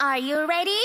Are you ready?